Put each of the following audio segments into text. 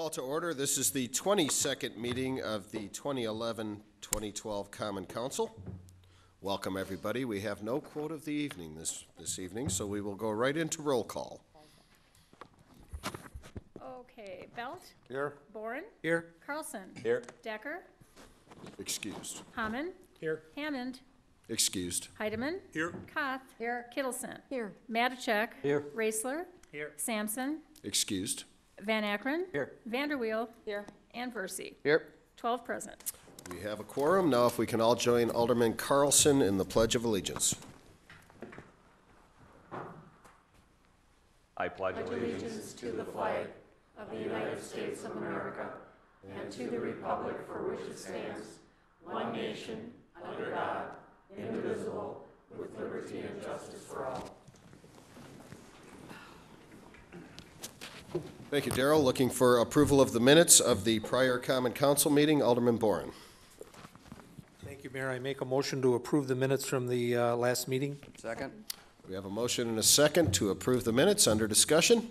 Call to order. This is the 22nd meeting of the 2011-2012 Common Council. Welcome, everybody. We have no quote of the evening this, this evening, so we will go right into roll call. Okay, Belt, Here. Boren, Here. Carlson. Here. Decker, Excused. Hammond, Here. Hammond, Excused. Heidemann, Here. Koth. Here. Kittleson. Here. Matachek. Here. Raisler, Here. Sampson, Excused. Van Akkeren. Here. Vanderweel, Here. and Versi. Here. Twelve present. We have a quorum. Now, if we can all join Alderman Carlson in the Pledge of Allegiance. I pledge allegiance to the flag of allegiance Thank you, Darrell. Looking for approval of the minutes of the prior Common Council meeting. Alderman Boren. Thank you, Mayor. I make a motion to approve the minutes from the uh, last meeting. Second? We have a motion and a second to approve the minutes. Under discussion?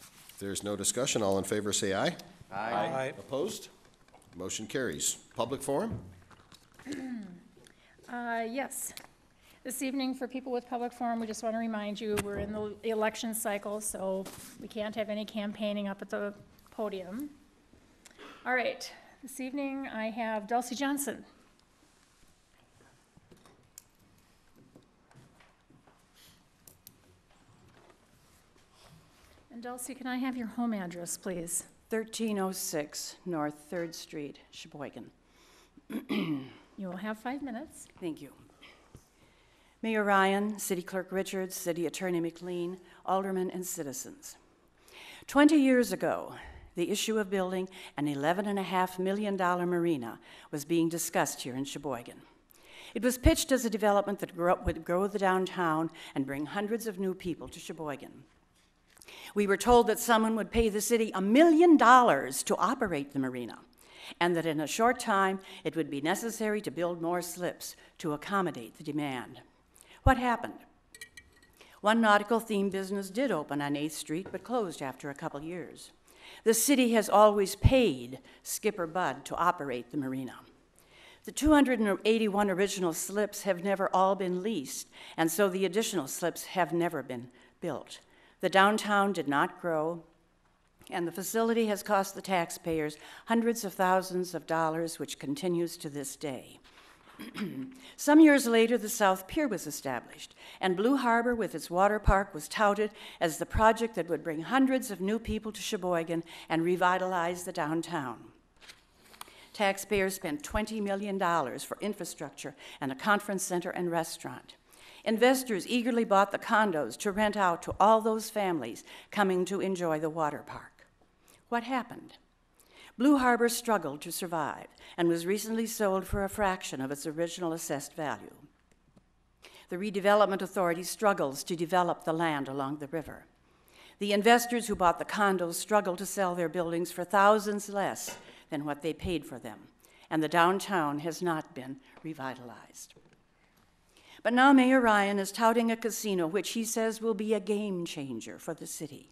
If there's no discussion, all in favor say aye. Aye. Opposed? Motion carries. Public forum? Uh, yes. This evening, for people with public forum, we just want to remind you, we're in the election cycle, so we can't have any campaigning up at the podium. All right, this evening, I have Dulcie Johnson. And Dulcie, can I have your home address, please? 1306 North Third Street, Sheboygan. You will have five minutes. Thank you. Mayor Ryan, City Clerk Richards, City Attorney McLean, aldermen, and citizens. Twenty years ago, the issue of building an $11.5 million marina was being discussed here in Sheboygan. It was pitched as a development that would grow the downtown and bring hundreds of new people to Sheboygan. We were told that someone would pay the city a million dollars to operate the marina, and that in a short time it would be necessary to build more slips to accommodate the demand. What happened? One nautical themed business did open on 8th Street but closed after a couple years. The city has always paid Skipper Bud to operate the marina. The 281 original slips have never all been leased, and so the additional slips have never been built. The downtown did not grow, and the facility has cost the taxpayers hundreds of thousands of dollars, which continues to this day. Some years later, the South Pier was established, and Blue Harbor, with its water park, was touted as the project that would bring hundreds of new people to Sheboygan and revitalize the downtown. Taxpayers spent $20 million for infrastructure and a conference center and restaurant. Investors eagerly bought the condos to rent out to all those families coming to enjoy the water park. What happened? Blue Harbor struggled to survive and was recently sold for a fraction of its original assessed value. The redevelopment authority struggles to develop the land along the river. The investors who bought the condos struggle to sell their buildings for thousands less than what they paid for them, and the downtown has not been revitalized. But now Mayor Ryan is touting a casino which he says will be a game changer for the city.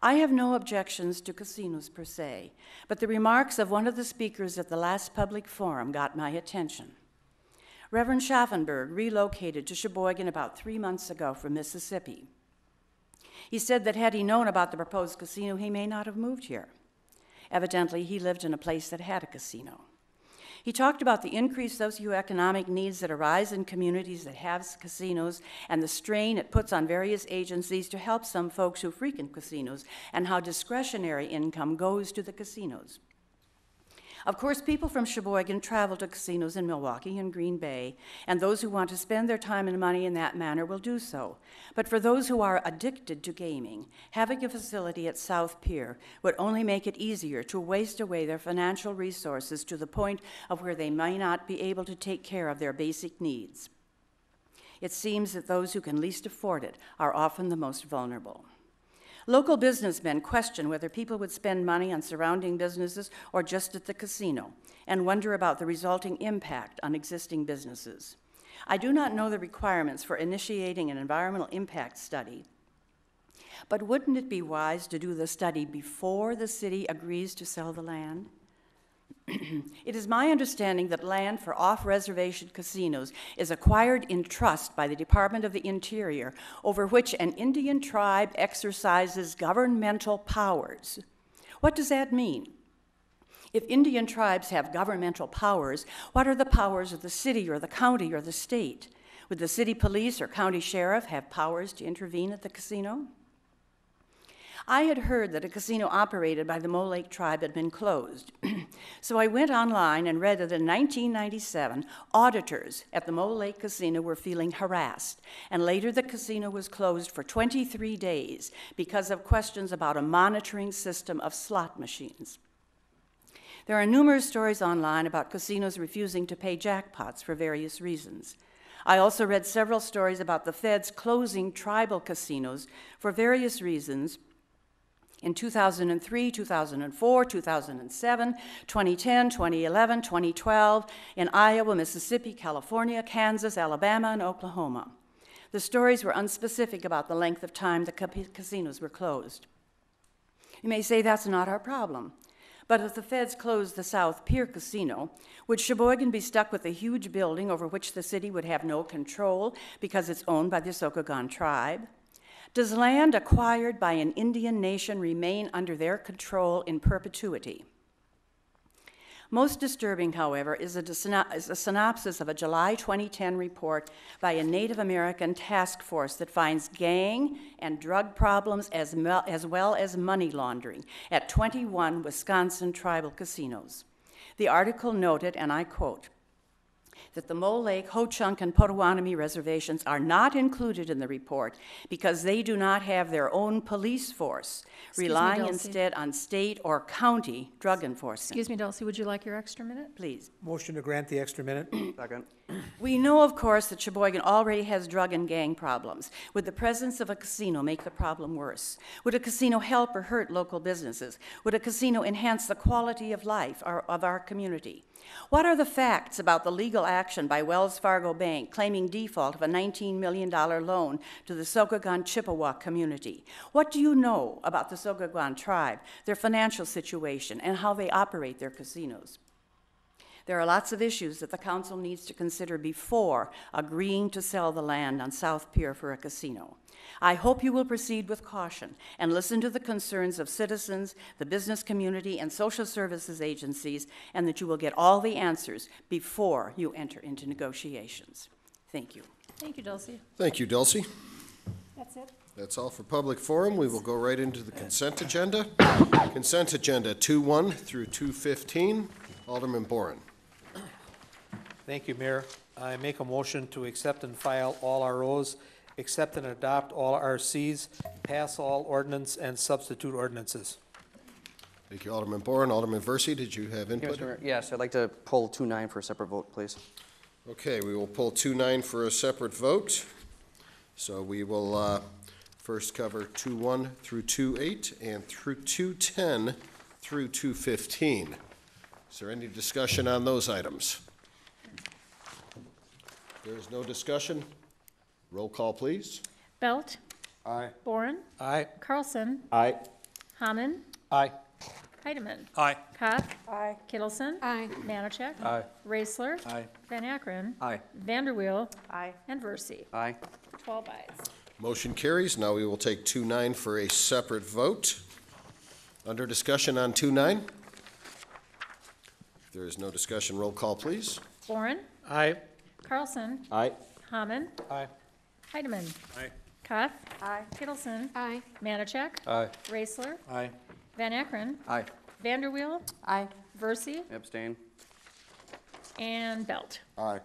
I have no objections to casinos per se, but the remarks of one of the speakers at the last public forum got my attention. Reverend Schaffenberg relocated to Sheboygan about three months ago from Mississippi. He said that had he known about the proposed casino, he may not have moved here. Evidently, he lived in a place that had a casino. He talked about the increased socioeconomic needs that arise in communities that have casinos and the strain it puts on various agencies to help some folks who frequent casinos and how discretionary income goes to the casinos. Of course, people from Sheboygan travel to casinos in Milwaukee and Green Bay, and those who want to spend their time and money in that manner will do so. But for those who are addicted to gaming, having a facility at South Pier would only make it easier to waste away their financial resources to the point of where they may not be able to take care of their basic needs. It seems that those who can least afford it are often the most vulnerable. Local businessmen question whether people would spend money on surrounding businesses or just at the casino, and wonder about the resulting impact on existing businesses. I do not know the requirements for initiating an environmental impact study, But wouldn't it be wise to do the study before the city agrees to sell the land? It is my understanding that land for off-reservation casinos is acquired in trust by the Department of the Interior, over which an Indian tribe exercises governmental powers. What does that mean? If Indian tribes have governmental powers, what are the powers of the city or the county or the state? Would the city police or county sheriff have powers to intervene at the casino? I had heard that a casino operated by the Mole Lake tribe had been closed. so I went online and read that in 1997, auditors at the Mole Lake Casino were feeling harassed. And later, the casino was closed for 23 days because of questions about a monitoring system of slot machines. There are numerous stories online about casinos refusing to pay jackpots for various reasons. I also read several stories about the feds closing tribal casinos for various reasons in 2003, 2004, 2007, 2010, 2011, 2012, in Iowa, Mississippi, California, Kansas, Alabama, and Oklahoma. The stories were unspecific about the length of time the casinos were closed. You may say that's not our problem. But if the feds closed the South Pier Casino, would Sheboygan be stuck with a huge building over which the city would have no control because it's owned by the Sokaogon tribe? Does land acquired by an Indian nation remain under their control in perpetuity? Most disturbing, however, is a, is a synopsis of a July 2010 report by a Native American task force that finds gang and drug problems as, as well as money laundering at 21 Wisconsin tribal casinos. The article noted, and I quote, that the Mole Lake, Ho Chunk, and Potawatomi reservations are not included in the report because they do not have their own police force, Excuse me, relying Dulcie. instead on state or county drug enforcement. Excuse me, Dulcie, would you like your extra minute? Please. Motion to grant the extra minute? Second. We know, of course, that Sheboygan already has drug and gang problems. Would the presence of a casino make the problem worse? Would a casino help or hurt local businesses? Would a casino enhance the quality of life our- of our community? What are the facts about the legal action by Wells Fargo Bank claiming default of a $19 million loan to the Sokaogon Chippewa community? What do you know about the Sokaogon tribe, their financial situation, and how they operate their casinos? There are lots of issues that the council needs to consider before agreeing to sell the land on South Pier for a casino. I hope you will proceed with caution and listen to the concerns of citizens, the business community, and social services agencies, and that you will get all the answers before you enter into negotiations. Thank you. Thank you, Dulcie. Thank you, Dulcie. That's it. That's all for public forum. We will go right into the consent agenda. Consent agenda 2-1 through 215. Alderman Boren. Thank you, Mayor. I make a motion to accept and file all ROs, accept and adopt all RCs, pass all ordinance and substitute ordinances. Thank you, Alderman Boren. Alderman Versi, did you have Yes, input? Mayor. Yes, I'd like to pull two nine for a separate vote, please. Okay, we will pull 2-9 for a separate vote. So we will uh, first cover 2-1 through 2-8 and through 2-10 through 2-15. Is there any discussion on those items? There is no discussion. Roll call, please. Belt, Aye. Boren, Aye. Carlson, Aye. Hammond, Aye. Heidemann, Aye. Koth. Aye. Kittleson. Aye. Matachek. Aye. Raisler. Aye. Van Akkeren. Aye. Vanderweel. Aye. And Versi. Aye. Twelve ayes. Motion carries. Now we will take 2-9 for a separate vote. Under discussion on 2-9? If there is no discussion, roll call, please. Boren, Aye. Carlson, Aye. Hammond, Aye. Heidemann, Aye. Koth. Aye. Kittleson. Aye. Matachek. Aye. Raisler. Aye. Van Akkeren. Aye. Vanderweel. Aye. Versi. Abstain. And Belt. Aye.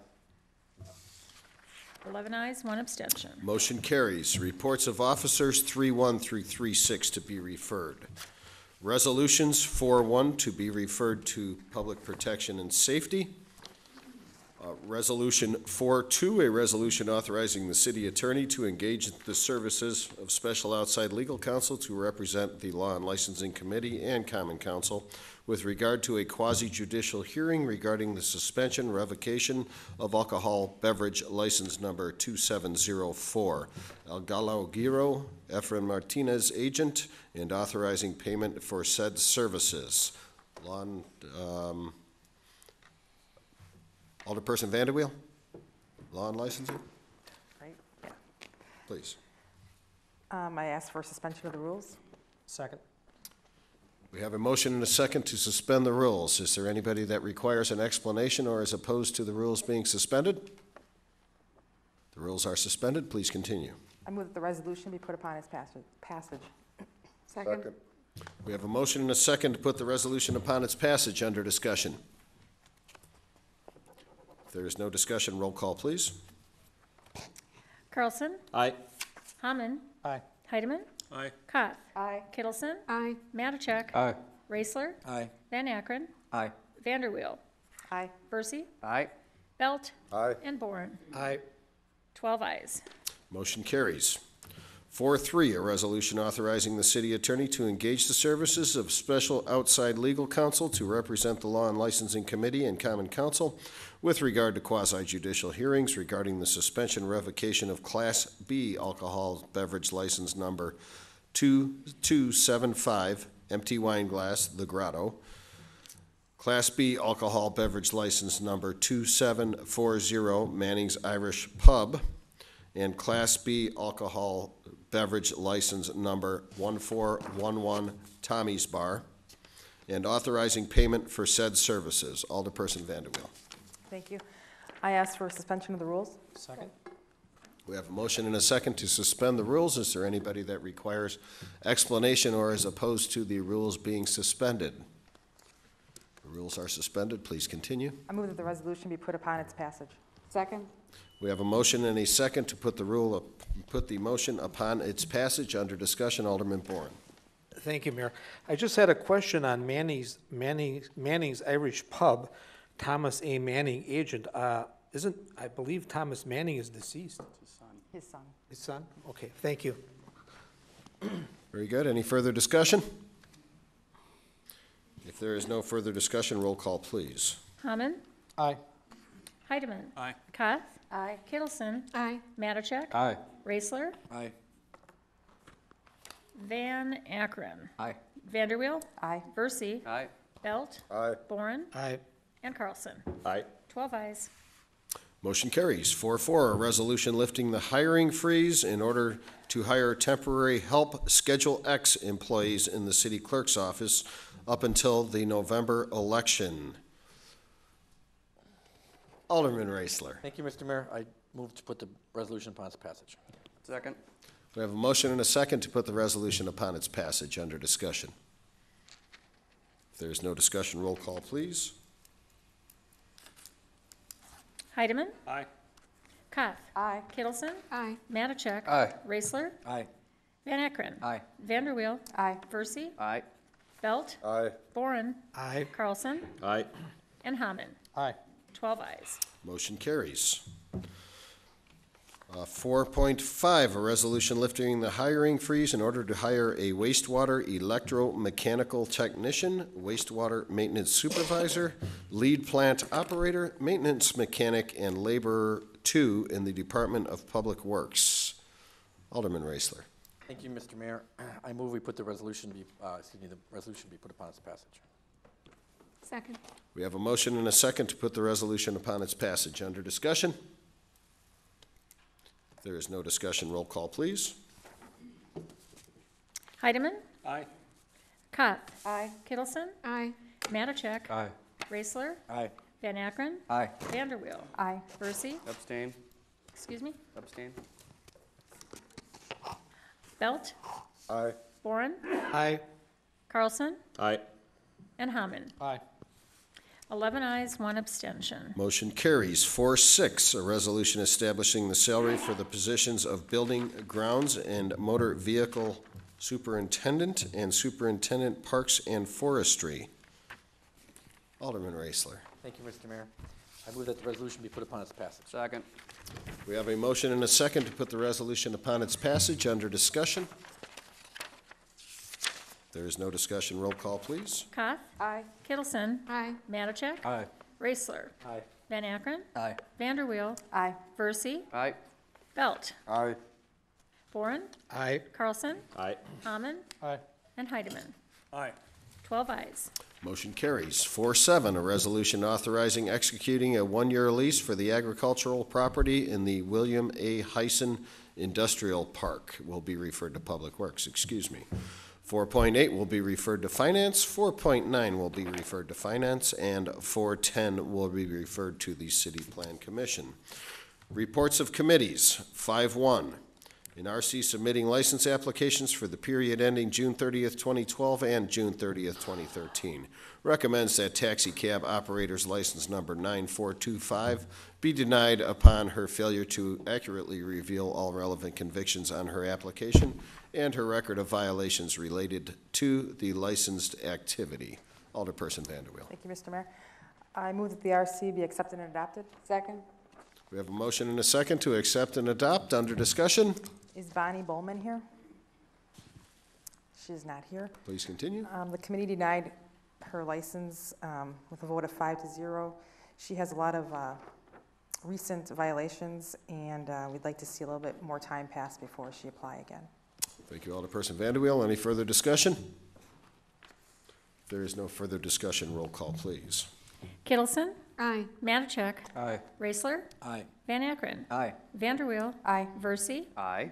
Eleven ayes, one abstention. Motion carries. Reports of officers, 3-1 through 3-6 to be referred. Resolutions, 4-1 to be referred to Public Protection and Safety. Uh, Resolution 4-2, a resolution authorizing the city attorney to engage the services of special outside legal counsel to represent the Law and Licensing Committee and Common Council with regard to a quasi-judicial hearing regarding the suspension, revocation of alcohol beverage license number 2704. El Giro, Efren Martinez, agent, and authorizing payment for said services. And, um, Alderperson Vanderweel, Law and Licensing, Right, yeah. please. Um, I ask for suspension of the rules. Second. We have a motion and a second to suspend the rules. Is there anybody that requires an explanation or is opposed to the rules being suspended? The rules are suspended. Please continue. I move that the resolution be put upon its passage. passage. Second. We have a motion and a second to put the resolution upon its passage under discussion. If there is no discussion, roll call, please. Carlson, Aye. Hammond, Aye. Heidemann, Aye. Cotts, Aye. Kittleson, Aye. Matachek, Aye. Raisler, Aye. Van Akkeren, Aye. Vanderweel, Aye. Percy, Aye. Belt, Aye. and Bourne. Aye. Twelve ayes. Motion carries. Four three, a resolution authorizing the city attorney to engage the services of special outside legal counsel to represent the Law and Licensing Committee and Common Council with regard to quasi judicial hearings regarding the suspension revocation of Class B alcohol beverage license number two-two-seven-five, empty wine glass, The Grotto, Class B alcohol beverage license number 2740 Manning's Irish Pub, and Class B alcohol beverage license number 1411 Tommy's Bar, and authorizing payment for said services. Alderperson Vanderweel. Thank you. I ask for a suspension of the rules. Second. We have a motion and a second to suspend the rules. Is there anybody that requires explanation or is opposed to the rules being suspended? The rules are suspended. Please continue. I move that the resolution be put upon its passage. Second. We have a motion and a second to put the rule, up- put the motion upon its passage under discussion. Alderman Bourne. Thank you, Mayor. I just had a question on Manning's, Manning, Manning's Irish Pub, Thomas A. Manning, agent. Uh, isn't, I believe Thomas Manning is deceased. His son. His son? His son. Okay, thank you. Very good. Any further discussion? If there is no further discussion, roll call, please. Hammond, Aye. Heidemann. Aye. Cotts, Aye. Kittleson, Aye. Matachek, Aye. Raisler, Aye. Van Akkeren, Aye. Vanderweel, Aye. Percy, Aye. Belt, Aye. Boren. Aye. And Carlson. Aye. Twelve ayes. Motion carries. Four four, a resolution lifting the hiring freeze in order to hire temporary help Schedule X employees in the city clerk's office up until the November election. Alderman Raisler. Thank you, Mr. Mayor. I move to put the resolution upon its passage. Second. We have a motion and a second to put the resolution upon its passage under discussion. If there is no discussion, roll call, please. Heidemann, Aye. Cotts, Aye. Kittleson, Aye. Matachek. Aye. Raisler, Aye. Van Akkeren. Aye. Vanderweel, Aye. Percy, Aye. Belt, Aye. Boren, Aye. Carlson, Aye. and Hammond. Aye. Twelve ayes. Motion carries. Uh, Four point five, a resolution lifting the hiring freeze in order to hire a wastewater electromechanical technician, wastewater maintenance supervisor, lead plant operator, maintenance mechanic, and laborer two in the Department of Public Works. Alderman Raisler. Thank you, Mr. Mayor. I move we put the resolution be, uh, excuse me, the resolution be put upon its passage. Second. We have a motion and a second to put the resolution upon its passage. Under discussion? If there is no discussion, roll call, please. Heidemann, Aye. Cotts, Aye. Kittleson, Aye. Matachek, Aye. Raisler, Aye. Van Akkeren, Aye. Vanderweel, Aye. Percy, Abstain. excuse me, Abstain. Belt, Aye. Boren, Aye. Carlson, Aye. and Hammond. Aye. Eleven ayes, one abstention. Motion carries. Four six, a resolution establishing the salary for the positions of building, grounds, and motor vehicle superintendent and superintendent parks and forestry. Alderman Raisler. Thank you, Mr. Mayor. I move that the resolution be put upon its passage. Second. We have a motion and a second to put the resolution upon its passage under discussion. There is no discussion. Roll call, please. Koth, Aye. Kittleson, Aye. Matachek, Aye. Raisler, Aye. Van Akkeren, Aye. Vanderweel, Aye. Versi, Aye. Belt, Aye. Boren, Aye. Carlson, Aye. Hammond, Aye. and Heidemann. Aye. Twelve ayes. Motion carries. Four seven, a resolution authorizing executing a one-year lease for the agricultural property in the William A. Heisen Industrial Park will be referred to Public Works, excuse me. Four point eight will be referred to Finance, four point nine will be referred to Finance, and four ten will be referred to the City Plan Commission. Reports of committees, five one. In RC submitting license applications for the period ending June thirtieth, twenty twelve and June thirtieth, twenty thirteen. Recommends that taxi cab operator's license number nine four two five be denied upon her failure to accurately reveal all relevant convictions on her application and her record of violations related to the licensed activity. Alderperson Vanderweel. Thank you, Mr. Mayor. I move that the RC be accepted and adopted. Second. We have a motion and a second to accept and adopt under discussion. Is Bonnie Bowman here? She is not here. Please continue. Um, The committee denied her license um, with a vote of five to zero. She has a lot of uh, recent violations, and uh, we'd like to see a little bit more time pass before she apply again. Thank you, Alderperson Vanderweel. Any further discussion? If there is no further discussion, roll call, please. Kittleson, Aye. Matachek, Aye. Raisler, Aye. Van Akkeren, Aye. Vanderweel, Aye. Versi, Aye.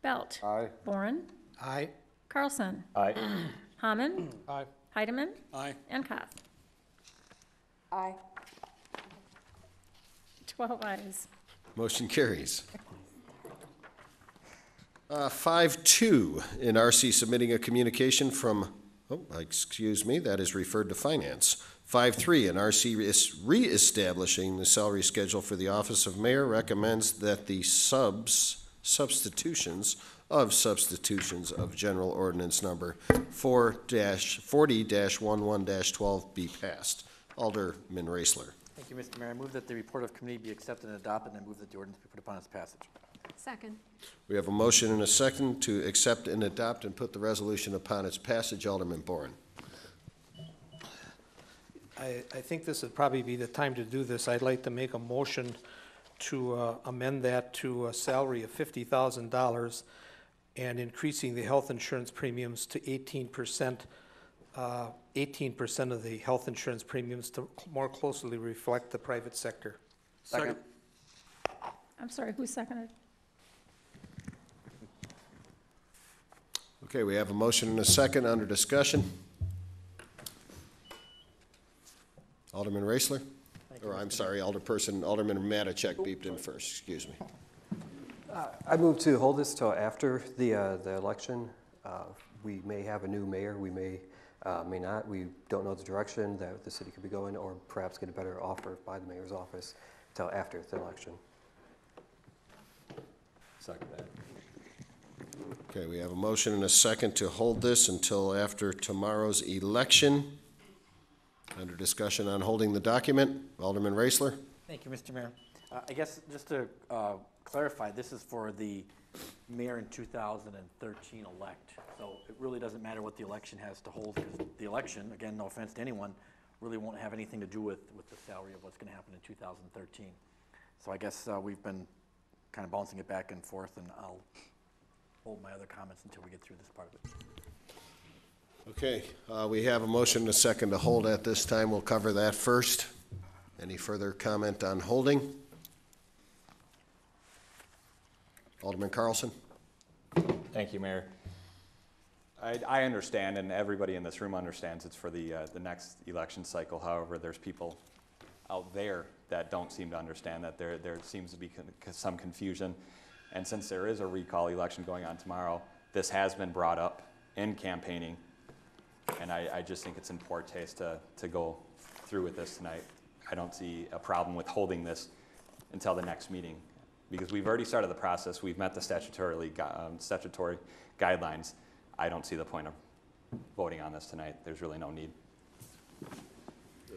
Belt, Aye. Boren, Aye. Carlson, Aye. Hammond, Aye. Heidemann, Aye. and Koth. Aye. Twelve ayes. Motion carries. Uh, Five two, in RC submitting a communication from, oh, excuse me, that is referred to finance. Five three, in RC is reestablishing the salary schedule for the office of mayor, recommends that the subs, substitutions of substitutions of general ordinance number four dash, forty dash one one dash twelve be passed. Alderman Raisler. Thank you, Mr. Mayor. I move that the report of committee be accepted and adopted, and I move that the ordinance be put upon its passage. Second. We have a motion and a second to accept and adopt and put the resolution upon its passage. Alderman Bourne. I, I think this would probably be the time to do this. I'd like to make a motion to uh, amend that to a salary of fifty thousand dollars and increasing the health insurance premiums to eighteen percent, uh, eighteen percent of the health insurance premiums to more closely reflect the private sector. Second. I'm sorry, who seconded? Okay, we have a motion and a second under discussion. Alderman Raisler? Or I'm sorry, Alderperson, Alderman Matachek beeped in first, excuse me. I move to hold this till after the, uh, the election. Uh, We may have a new mayor, we may, uh, may not. We don't know the direction that the city could be going, or perhaps get a better offer by the mayor's office till after the election. Second that. Okay, we have a motion and a second to hold this until after tomorrow's election. Under discussion on holding the document, Alderman Raisler? Thank you, Mr. Mayor. Uh, I guess, just to uh, clarify, this is for the mayor in 2013 elect. So it really doesn't matter what the election has to hold, because the election, again, no offense to anyone, really won't have anything to do with, with the salary of what's going to happen in 2013. So I guess uh, we've been kind of bouncing it back and forth, and I'll hold my other comments until we get through this part of it. Okay, uh, we have a motion and a second to hold at this time. We'll cover that first. Any further comment on holding? Alderman Carlson? Thank you, Mayor. I, I understand, and everybody in this room understands it's for the, uh, the next election cycle. However, there's people out there that don't seem to understand that there, there seems to be con- some confusion. And since there is a recall election going on tomorrow, this has been brought up in campaigning. And I, I just think it's in poor taste to, to go through with this tonight. I don't see a problem with holding this until the next meeting. Because we've already started the process, we've met the statutorily, um, statutory guidelines. I don't see the point of voting on this tonight. There's really no need.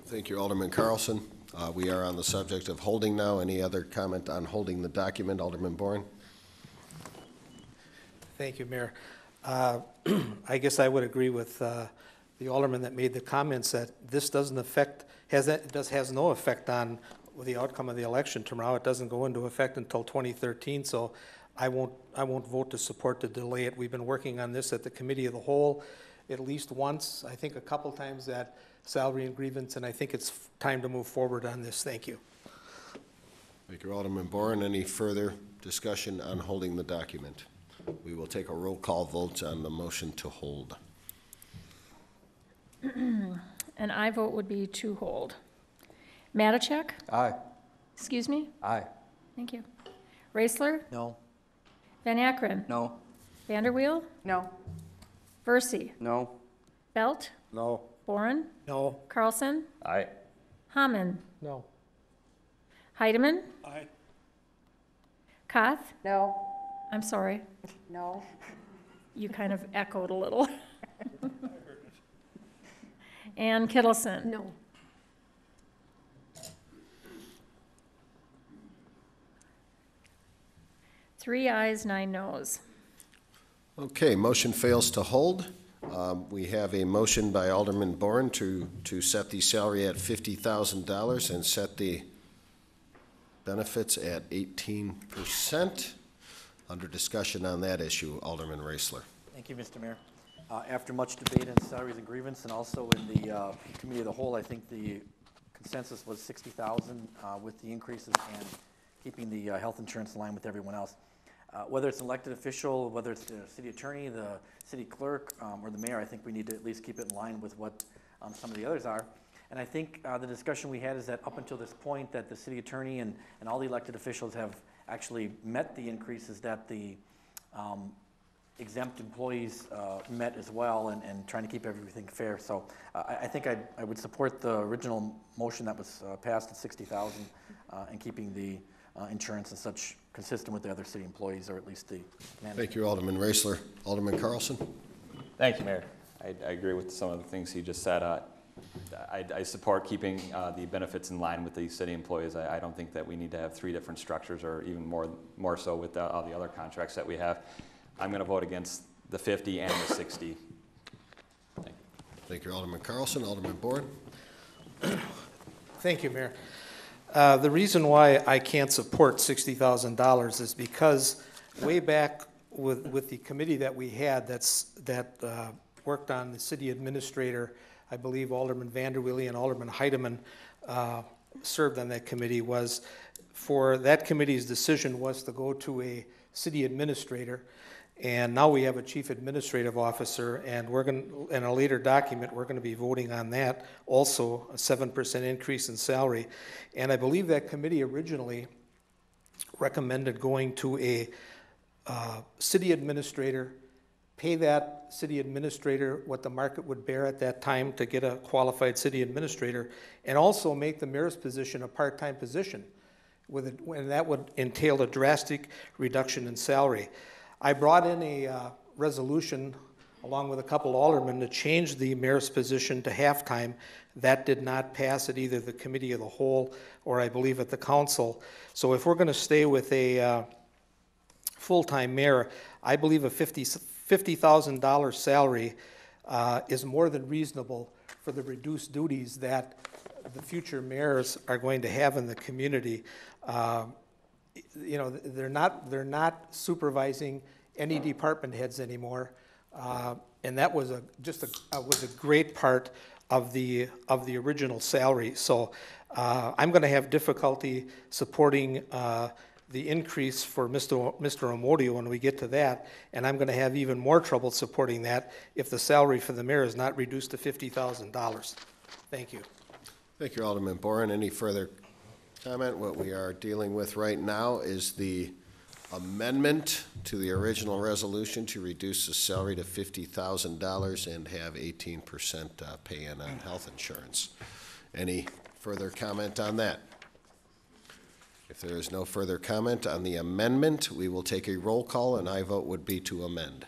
Thank you, Alderman Carlson. Uh, We are on the subject of holding now. Any other comment on holding the document, Alderman Bourne? Thank you, Mayor. Uh, I guess I would agree with uh, the alderman that made the comments that this doesn't affect, has, that- does, has no effect on the outcome of the election tomorrow. It doesn't go into effect until 2013, so I won't, I won't vote to support to delay it. We've been working on this at the committee of the whole at least once, I think a couple times at salary and grievance, and I think it's time to move forward on this. Thank you. Thank you, Alderman Bourne. Any further discussion on holding the document? We will take a roll call vote on the motion to hold. And I vote would be to hold. Matachek, Aye. excuse me? Aye. Thank you. Raisler, No. Van Akkeren, No. Vanderweel, No. Versi, No. Belt, No. Boren, No? Carlson, Aye. Hammond, No. Heidemann, Aye. Koth, No. I'm sorry, No. you kind of echoed a little. And Kittleson. No. Three ayes, nine noes. Okay, motion fails to hold. Um, We have a motion by Alderman Bourne to, to set the salary at fifty thousand dollars and set the benefits at eighteen percent. Under discussion on that issue, Alderman Raisler. Thank you, Mr. Mayor. Uh, After much debate on salaries and grievance, and also in the uh, committee of the whole, I think the consensus was 60,000 uh, with the increases and keeping the uh, health insurance in line with everyone else. Uh, Whether it's an elected official, whether it's the city attorney, the city clerk, um, or the mayor, I think we need to at least keep it in line with what um, some of the others are. And I think uh, the discussion we had is that up until this point, that the city attorney and, and all the elected officials have actually met the increases that the um, exempt employees uh, met as well and, and trying to keep everything fair. So uh, I, I think I'd- I would support the original motion that was uh, passed at 60,000 uh, and keeping the uh, insurance and such consistent with the other city employees, or at least the management. Thank you, Alderman Raisler. Alderman Carlson? Thank you, Mayor. I, I agree with some of the things he just said. Uh, I, I support keeping uh, the benefits in line with the city employees. I, I don't think that we need to have three different structures, or even more, more so with uh, all the other contracts that we have. I'm going to vote against the 50 and the 60. Thank you. Thank you, Alderman Carlson. Alderman Bourne? Thank you, Mayor. Uh, The reason why I can't support $60,000 is because way back with, with the committee that we had that's, that uh, worked on the city administrator, I believe Alderman Vanderweel and Alderman Heidemann uh, served on that committee, was for, that committee's decision was to go to a city administrator. And now we have a chief administrative officer, and we're going, in a later document, we're going to be voting on that, also a seven percent increase in salary. And I believe that committee originally recommended going to a uh, city administrator, pay that city administrator what the market would bear at that time to get a qualified city administrator, and also make the mayor's position a part-time position, with it, and that would entail a drastic reduction in salary. I brought in a uh, resolution along with a couple aldermen to change the mayor's position to halftime. That did not pass at either the committee of the whole or I believe at the council. So if we're going to stay with a uh, full-time mayor, I believe a fifty $50,000 salary uh, is more than reasonable for the reduced duties that the future mayors are going to have in the community. Uh, you know, they're not, they're not supervising any department heads anymore. Uh, And that was a, just a, uh, was a great part of the, of the original salary. So uh, I'm going to have difficulty supporting uh, the increase for Mr. Omodio when we get to that. And I'm going to have even more trouble supporting that if the salary for the mayor is not reduced to $50,000. Thank you. Thank you, Alderman Boren. Any further comment? What we are dealing with right now is the amendment to the original resolution to reduce the salary to fifty thousand dollars and have eighteen percent uh, pay-in on health insurance. Any further comment on that? If there is no further comment on the amendment, we will take a roll call, and I vote would be to amend.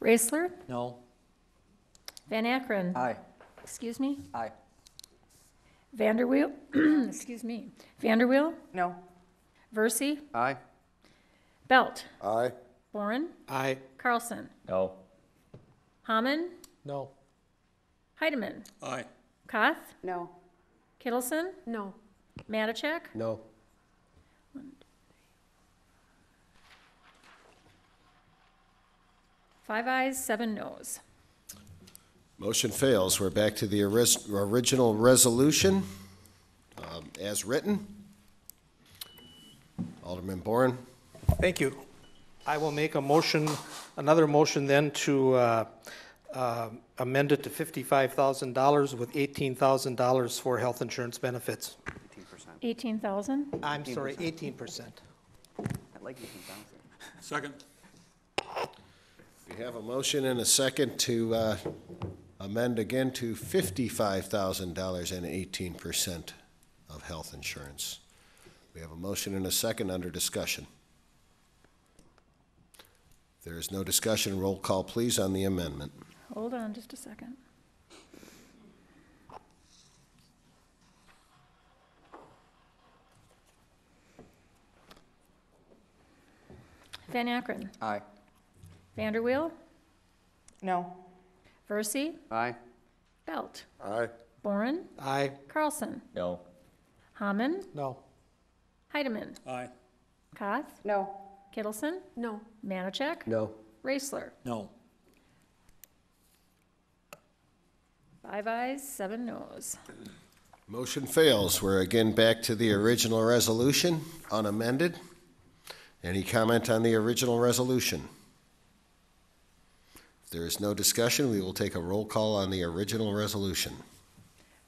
Raisler, No? Van Akkeren, Aye. excuse me, Aye. Vanderweel, excuse me, Vanderweel, No. Versi, Aye. Belt, Aye. Boren, Aye. Carlson, No. Hammond, No. Heidemann, Aye. Koth, No. Kittleson, No. Matachek, No. five ayes, seven noes. Motion fails. We're back to the oris- original resolution um, as written. Alderman Boren, Thank you. I will make a motion, another motion then to uh, uh, amend it to $55,000 with $18,000 for health insurance benefits. 18%. Eighteen thousand? I'm sorry, 18%. I like 18,000. Second. we have a motion and a second to uh, amend again to fifty-five thousand dollars and eighteen percent of health insurance. We have a motion and a second under discussion. There is no discussion. Roll call, please, on the amendment. Hold on just a second. Van Akkeren, Aye. Vanderweel, No. Versi, Aye. Belt, Aye. Boren, Aye. Carlson, No. Hammond, No. Heidemann, Aye. Koth, No. Kittleson, No. Matachek, No. Raisler. No. Five ayes, seven noes. Motion fails. We're again back to the original resolution, unamended. Any comment on the original resolution? If there is no discussion, we will take a roll call on the original resolution.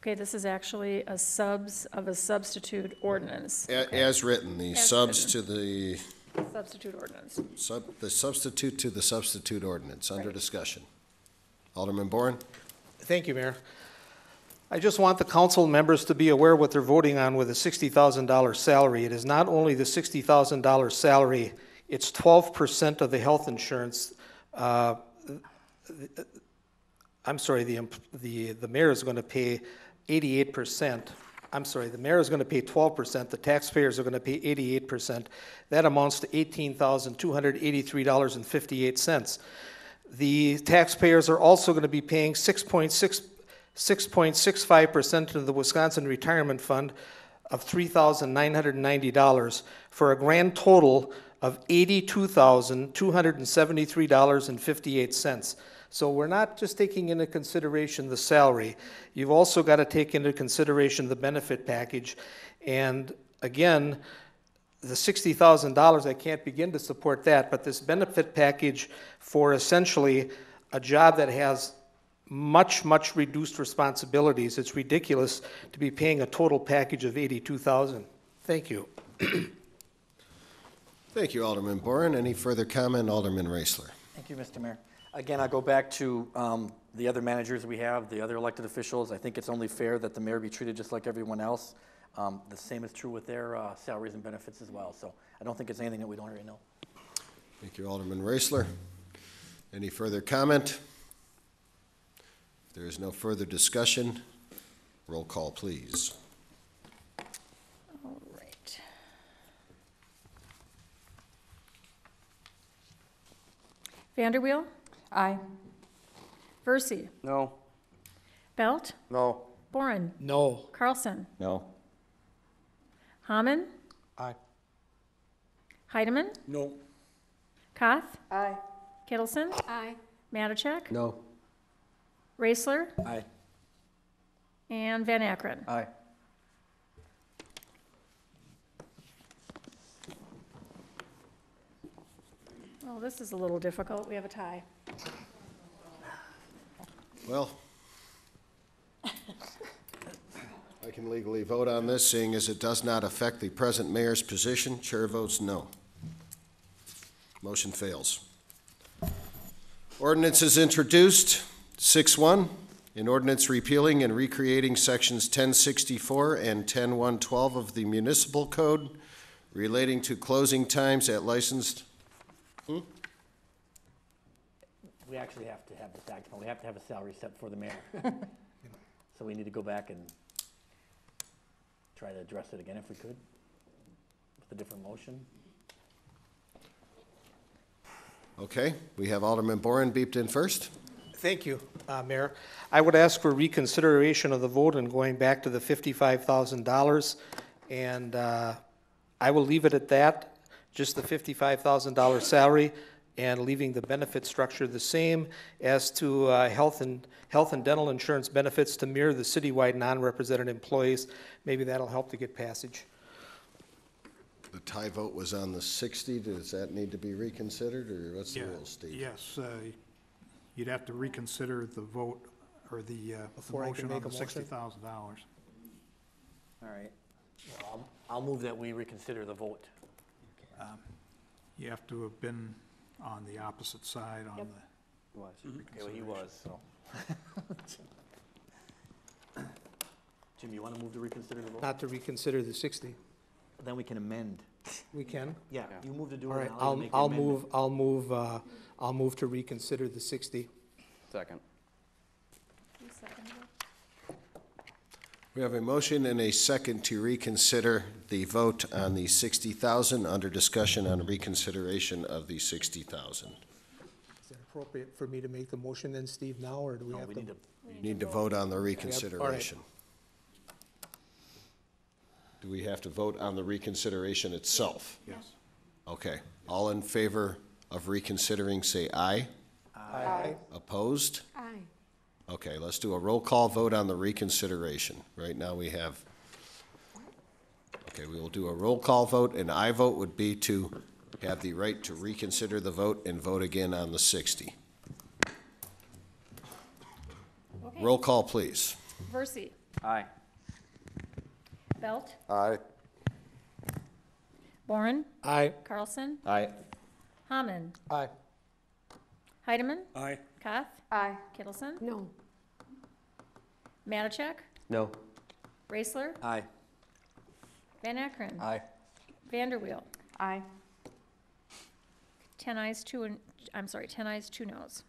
Okay, this is actually a subs of a substitute ordinance. A- As written, the As subs to the, Substitute ordinance. sub, the substitute to the substitute ordinance, under Right. discussion. Alderman Bourne? Thank you, Mayor. I just want the council members to be aware what they're voting on with a $60,000 salary. It is not only the $60,000 salary, it's 12% of the health insurance. uh, I'm sorry, the, the, the mayor is going to pay 88%. I'm sorry, the mayor is going to pay 12%, the taxpayers are going to pay 88%. That amounts to $18,283.58. The taxpayers are also going to be paying 6.6, 6.65% to the Wisconsin Retirement Fund of $3,990 for a grand total of $82,273.58. So we're not just taking into consideration the salary, you've also got to take into consideration the benefit package. And again, the sixty thousand dollars, I can't begin to support that, but this benefit package for essentially a job that has much, much reduced responsibilities, it's ridiculous to be paying a total package of eighty-two thousand. Thank you. Thank you, Alderman Boren. Any further comment, Alderman Raisler? Thank you, Mr. Mayor. Again, I go back to um, the other managers we have, the other elected officials. I think it's only fair that the mayor be treated just like everyone else. Um, The same is true with their uh, salaries and benefits as well. So I don't think it's anything that we don't already know. Thank you, Alderman Raisler. Any further comment? If there is no further discussion, roll call, please. All right. Vanderweel, Aye. Versi, No. Belt, No. Boren, No. Carlson, No. Hammond, Aye. Heidemann, No. Koth, Aye. Kittleson, Aye. Matachek, No. Raisler, Aye. and Van Akkeren. Aye. Well, this is a little difficult. We have a tie. Well, I can legally vote on this, seeing as it does not affect the present mayor's position. Chair votes no. Motion fails. Ordinance is introduced. Six one, an ordinance repealing and recreating sections ten sixty-four and ten one twelve of the municipal code relating to closing times at licensed, hmm? We actually have to have this document. We have to have a salary set for the mayor. So we need to go back and try to address it again if we could, with a different motion. Okay, we have Alderman Boren beeped in first. Thank you, uh, Mayor. I would ask for reconsideration of the vote and going back to the fifty-five thousand dollars. And uh, I will leave it at that, just the fifty-five thousand dollar salary and leaving the benefit structure the same as to uh, health and, health and dental insurance benefits to mirror the citywide non-represented employees. Maybe that'll help to get passage. The tie vote was on the 60. Does that need to be reconsidered, or what's the Yeah, rule, Steve? Yes, uh, you'd have to reconsider the vote, or the, uh, the Before I can motion make on a the motion? sixty thousand dollars. All right. I'll, I'll move that we reconsider the vote. You have to have been on the opposite side on the, Was. Okay, well, he was, so. Jim, you want to move to reconsider the vote? Not to reconsider the sixty. Then we can amend. We can? Yeah, you move to do All it, right, and I'll I'll, make the I'll amendment. move, I'll move, uh, I'll move to reconsider the sixty. Second. We have a motion and a second to reconsider the vote on the 60,000 under discussion on reconsideration of the 60,000. Is that appropriate for me to make the motion then, Steve, now, or do we No, have we to? need to, You need to vote on the reconsideration. Do we have to vote on the reconsideration itself? yes. Okay. All in favor of reconsidering, say aye. Aye. Opposed? Aye. Okay, let's do a roll call vote on the reconsideration. Right now, we have, okay, we will do a roll call vote, and I vote would be to have the right to reconsider the vote and vote again on the 60. Okay. Roll call, please. Versi, Aye. Belt, Aye. Boren, Aye. Carlson, Aye. Hammond, Aye. Heidemann, Aye. Kath, Aye. Kittleson, No. Matachek, No. Raisler, aye. Van Akkeren, Aye. Vanderweel. Aye. Ten eyes, two, and, I'm sorry, ten eyes, two noes.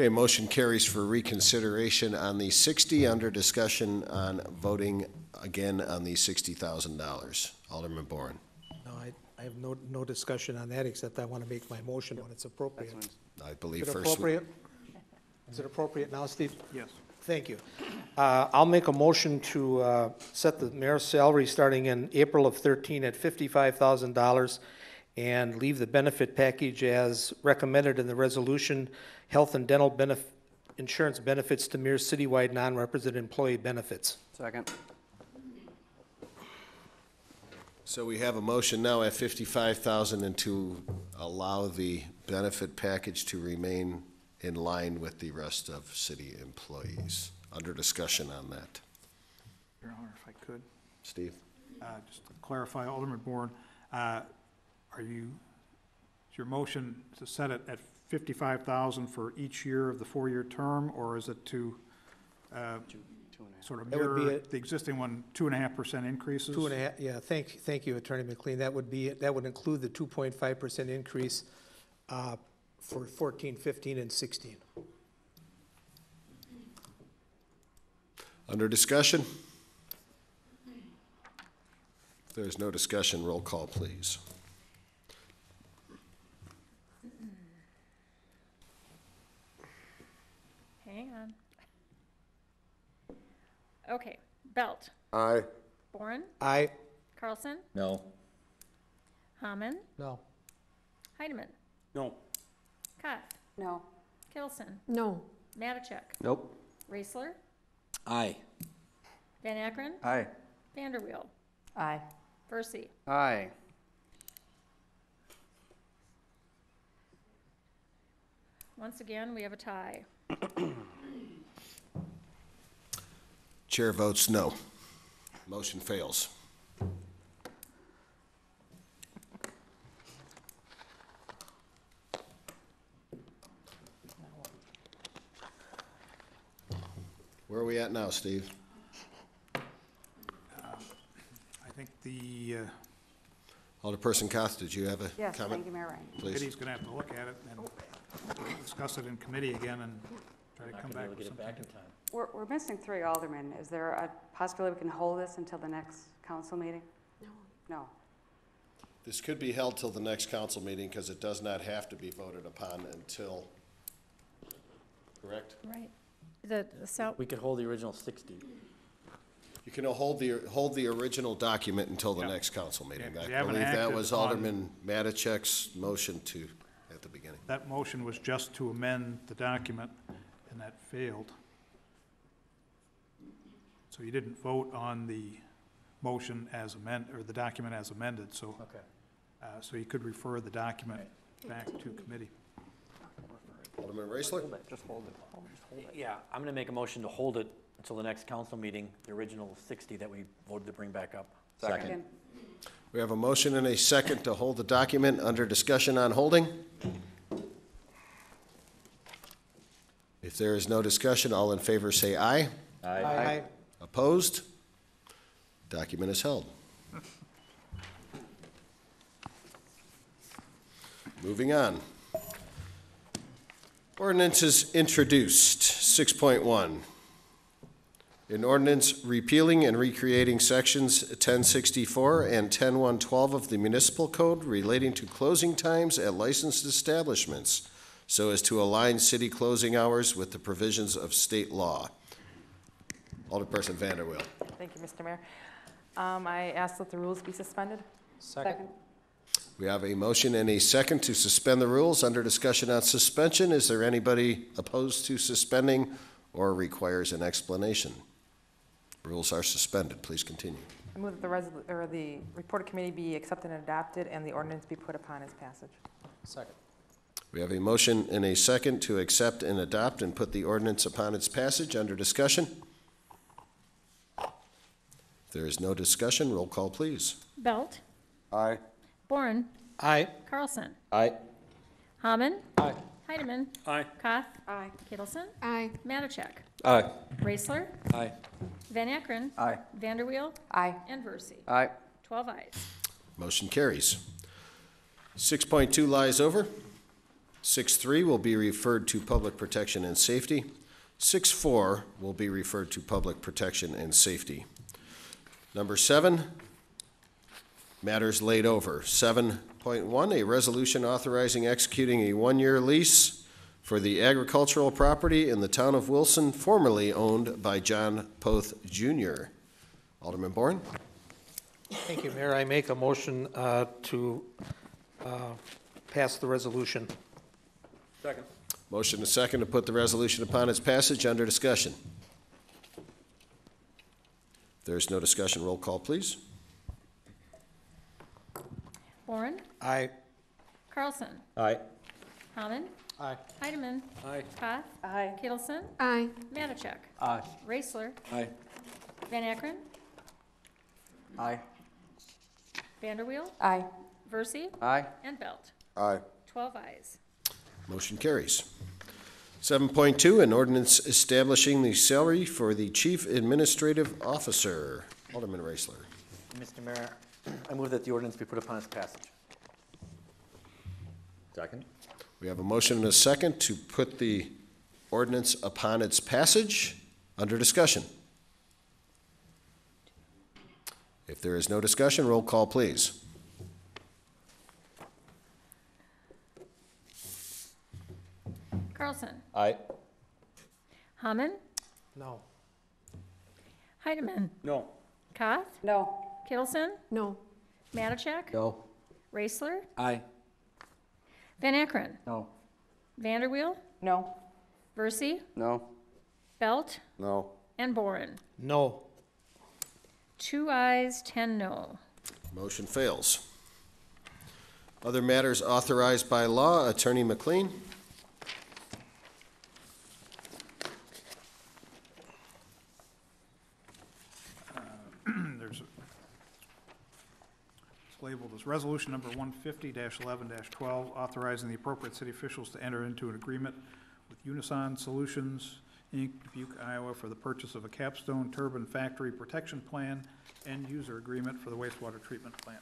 Okay, motion carries for reconsideration on the 60, under discussion on voting again on the $60,000. Alderman Boren. No, I, I have no, no discussion on that, except I want to make my motion when it's appropriate. That's when, I Is believe it first. we- appropriate? Is it appropriate now, Steve? Yes. Thank you. Uh, I'll make a motion to uh, set the mayor's salary starting in April of 13 at $55,000 and leave the benefit package as recommended in the resolution, health and dental benef, insurance benefits to mere citywide non-represented employee benefits. second. So we have a motion now at 55,000 and to allow the benefit package to remain in line with the rest of city employees. Under discussion on that. Your Honor, if I could, Steve? uh, just to clarify, Alderman Boren, uh, are you, is your motion to set it at fifty-five thousand for each year of the four-year term, or is it to, uh, Two, two and a half. sort of That would be mirror it. the existing one, two and a half percent increases? Two and a half, yeah, thank, thank you, Attorney McLean. That would be, that would include the 2.5% increase uh, for 14, 15, and 16. Under discussion? If there's no discussion, roll call, please. Hang on. Okay, Belt, Aye. Boren, Aye. Carlson, No. Hammond, No. Heidemann, No. Kath, No. Kittleson, No. Matachek, Nope. Raisler, Aye. Van Akkeren, Aye. Vanderweel, Aye. Versi. Aye. Once again, we have a tie. Chair votes no. Motion fails. Where are we at now, Steve? I think the, uh, Alderperson Koth, did you have a Yes, comment? thank you, Mayor Ryan. Please. committee's gonna have to look at it and discuss it in committee again and try to Not come back able with get it back in time. We're, we're missing three aldermen. Is there a possibility we can hold this until the next council meeting? No. No. This could be held till the next council meeting because it does not have to be voted upon until, correct? Right. The, the sal- We could hold the original 60. You can hold the, hold the original document until the next council meeting. Yeah, I haven't believe that acted was on- Alderman Matachek's motion to, at the beginning. That motion was just to amend the document, and that failed. So you didn't vote on the motion as amend, or the document as amended, so, Okay. uh, so you could refer the document back to committee. Alderman Raisler? Just hold it. Yeah, I'm going to make a motion to hold it until the next council meeting, the original 60 that we voted to bring back up. Second. We have a motion and a second to hold the document under discussion on holding. If there is no discussion, all in favor say aye. Aye. Opposed? Document is held. Moving on. Ordinances introduced, six point one. An ordinance repealing and recreating sections ten sixty-four and ten one twelve of the municipal code relating to closing times at licensed establishments so as to align city closing hours with the provisions of state law. Alderperson Vanderweel. Thank you, Mr. Mayor. Um, I ask that the rules be suspended. Second. We have a motion and a second to suspend the rules. Under discussion on suspension, is there anybody opposed to suspending or requires an explanation? Rules are suspended. Please continue. I move that the resol, or the report of committee be accepted and adopted, and the ordinance be put upon its passage. Second. We have a motion and a second to accept and adopt and put the ordinance upon its passage. Under discussion? If there is no discussion, roll call, please. Belt, Aye. Boren, Aye. Carlson, Aye. Hammond, Aye. Heidemann, Aye. Koth, Aye. Kittleson, Aye. Matachek, Aye. Raisler, Aye. Van Akkeren, Aye. Vanderweel, Aye. and Versi. Aye. Twelve ayes. Motion carries. Six point two lies over. Six three will be referred to Public Protection and Safety. Six four will be referred to Public Protection and Safety. Number seven, matters laid over. Seven point one, a resolution authorizing executing a one-year lease for the agricultural property in the town of Wilson formerly owned by John Poth Jr. Alderman Boren? Thank you, Mayor. I make a motion uh, to uh, pass the resolution. Second. Motion and second to put the resolution upon its passage under discussion. If there is no discussion, roll call, please. Boren. Aye. Carlson, Aye. Hammond, Aye. Heidemann, Aye. Koth, Aye. Kittleson, Aye. Matachek, Aye. Raisler, Aye. Van Akkeren, Aye. Vanderweel, Aye. Versi, Aye. and Belt. Aye. Twelve ayes. Motion carries. Seven point two, an ordinance establishing the salary for the chief administrative officer. Alderman Raisler. Mr. Mayor, I move that the ordinance be put upon its passage. Second? We have a motion and a second to put the ordinance upon its passage under discussion. If there is no discussion, roll call, please. Carlson, Aye. Hammond, No. Heidemann, No. Koth, No. Kittleson, No. Matachek, No. Raisler, Aye. Van Akkeren, No. Vanderweel, No. Versi, No. Belt, No. and Boren. No. Two ayes, ten no. Motion fails. Other matters authorized by law, Attorney McLean. There's, a- it's labeled as Resolution Number 150-11-12, authorizing the appropriate city officials to enter into an agreement with Unison Solutions, Inc., Dubuque, Iowa, for the purchase of a capstone turbine factory protection plan and user agreement for the wastewater treatment plant.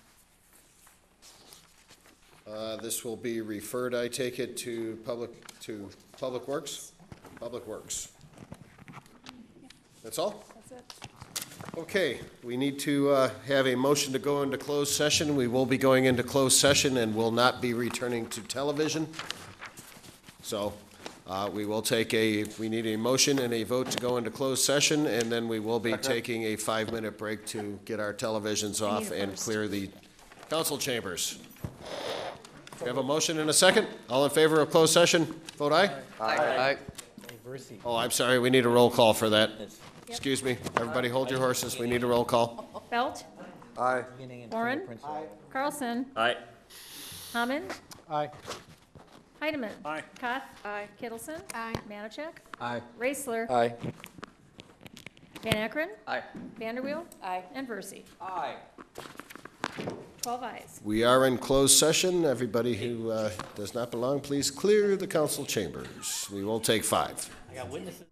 Uh, This will be referred, I take it, to public, to Public Works? Public Works. That's all? That's it. Okay, we need to uh, have a motion to go into closed session. We will be going into closed session and will not be returning to television. So uh, we will take a, we need a motion and a vote to go into closed session, and then we will be taking a five-minute break to get our televisions off and first. clear the council chambers. We have a motion and a second? All in favor of closed session? Vote aye? Aye. Oh, I'm sorry, we need a roll call for that. Excuse me, everybody hold your horses, we need a roll call. Belt, Aye. Boren. Carlson. Aye. Hammond. Aye. Heidemann. Aye. Koth. Aye. Kittleson. Aye. Matachek. Aye. Raisler. Aye. Van Akkeren. Aye. Vanderweel. Aye. And Versi. Aye. Twelve ayes. We are in closed session. Everybody who uh, does not belong, please clear the council chambers. We will take five. I got witnesses.